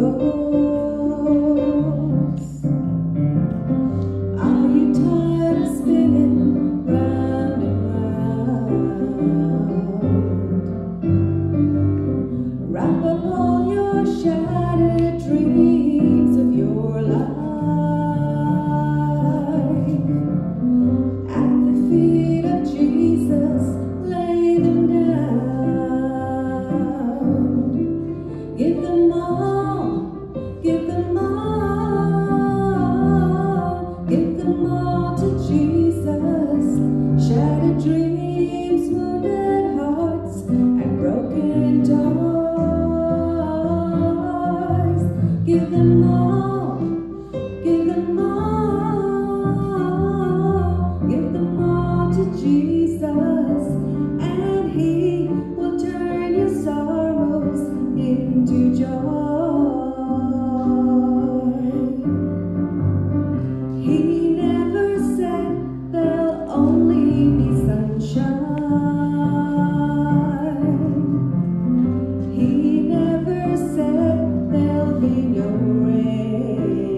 Oh. in your rain.